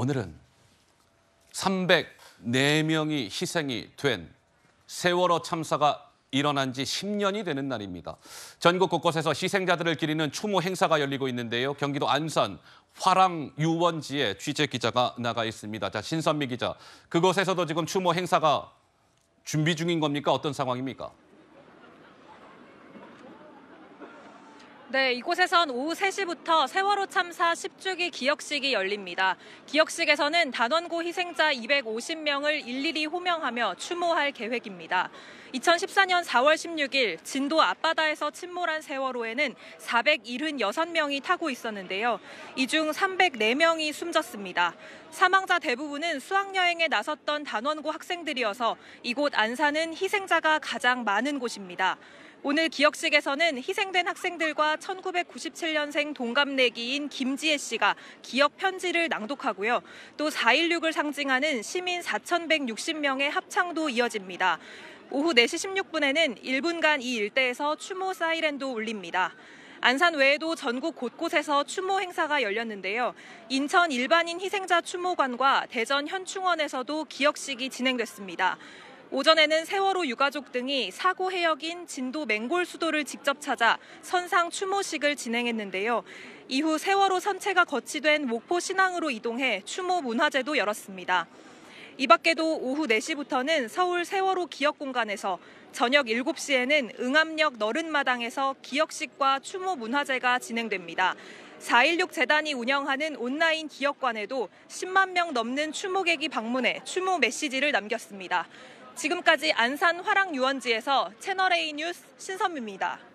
오늘은 304명이 희생이 된 세월호 참사가 일어난 지 10년이 되는 날입니다. 전국 곳곳에서 희생자들을 기리는 추모 행사가 열리고 있는데요. 경기도 안산 화랑 유원지에 취재 기자가 나가 있습니다. 자, 신선미 기자. 그곳에서도 지금 추모 행사가 준비 중인 겁니까? 어떤 상황입니까? 네, 이곳에선 오후 3시부터 세월호 참사 10주기 기억식이 열립니다. 기억식에서는 단원고 희생자 250명을 일일이 호명하며 추모할 계획입니다. 2014년 4월 16일 진도 앞바다에서 침몰한 세월호에는 476명이 타고 있었는데요. 이 중 304명이 숨졌습니다. 사망자 대부분은 수학여행에 나섰던 단원고 학생들이어서 이곳 안산은 희생자가 가장 많은 곳입니다. 오늘 기억식에서는 희생된 학생들과 1997년생 동갑내기인 김지혜 씨가 기억 편지를 낭독하고요. 또 4.16을 상징하는 시민 4,160명의 합창도 이어집니다. 오후 4시 16분에는 1분간 이 일대에서 추모 사이렌도 울립니다. 안산 외에도 전국 곳곳에서 추모 행사가 열렸는데요. 인천 일반인 희생자 추모관과 대전 현충원에서도 기억식이 진행됐습니다. 오전에는 세월호 유가족 등이 사고 해역인 진도 맹골 수도를 직접 찾아 선상 추모식을 진행했는데요. 이후 세월호 선체가 거치된 목포 신항으로 이동해 추모 문화제도 열었습니다. 이 밖에도 오후 4시부터는 서울 세월호 기억 공간에서 저녁 7시에는 응암역 너른마당에서 기억식과 추모 문화제가 진행됩니다. 4.16 재단이 운영하는 온라인 기억관에도 10만 명 넘는 추모객이 방문해 추모 메시지를 남겼습니다. 지금까지 안산 화랑 유원지에서 채널A 뉴스 신선미입니다.